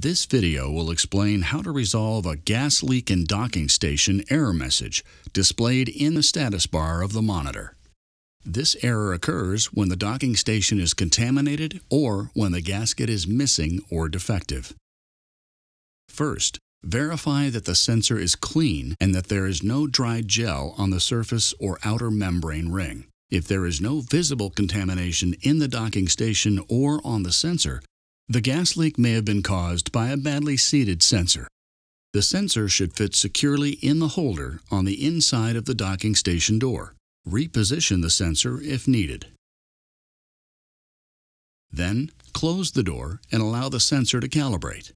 This video will explain how to resolve a gas leak in docking station error message displayed in the status bar of the monitor. This error occurs when the docking station is contaminated or when the gasket is missing or defective. First, verify that the sensor is clean and that there is no dried gel on the surface or outer membrane ring. If there is no visible contamination in the docking station or on the sensor, the gas leak may have been caused by a badly seated sensor. The sensor should fit securely in the holder on the inside of the docking station door. Reposition the sensor if needed. Then, close the door and allow the sensor to calibrate.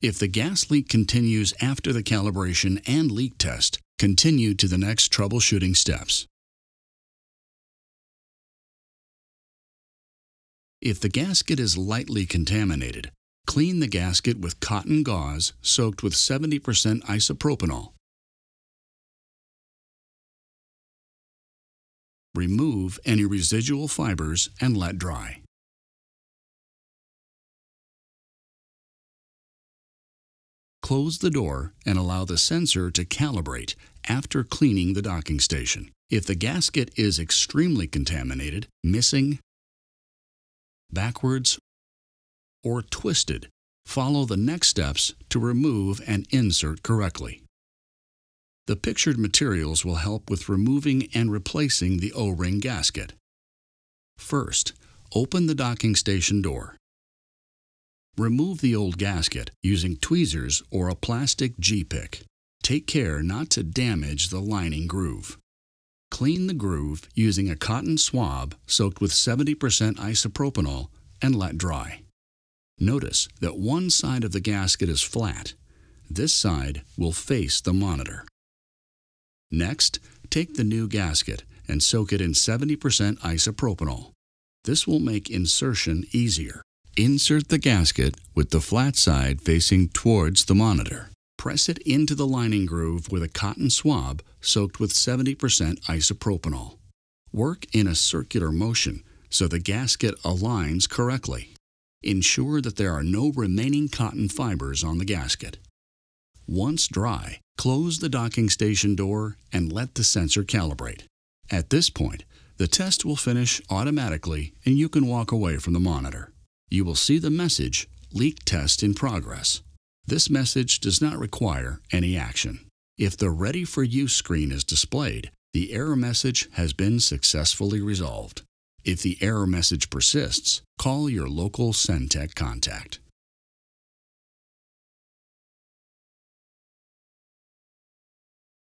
If the gas leak continues after the calibration and leak test, continue to the next troubleshooting steps. If the gasket is lightly contaminated, clean the gasket with cotton gauze soaked with 70% isopropanol. Remove any residual fibers and let dry. Close the door and allow the sensor to calibrate after cleaning the docking station. If the gasket is extremely contaminated, missing, backwards, or twisted, follow the next steps to remove and insert correctly. The pictured materials will help with removing and replacing the O-ring gasket. First, open the docking station door. Remove the old gasket using tweezers or a plastic G-pick. Take care not to damage the lining groove. Clean the groove using a cotton swab soaked with 70% isopropanol and let dry. Notice that one side of the gasket is flat. This side will face the monitor. Next, take the new gasket and soak it in 70% isopropanol. This will make insertion easier. Insert the gasket with the flat side facing towards the monitor. Press it into the lining groove with a cotton swab soaked with 70% isopropanol. Work in a circular motion so the gasket aligns correctly. Ensure that there are no remaining cotton fibers on the gasket. Once dry, close the docking station door and let the sensor calibrate. At this point, the test will finish automatically and you can walk away from the monitor. You will see the message, Leak Test in Progress. This message does not require any action. If the Ready for Use screen is displayed, the error message has been successfully resolved. If the error message persists, call your local Sentec contact.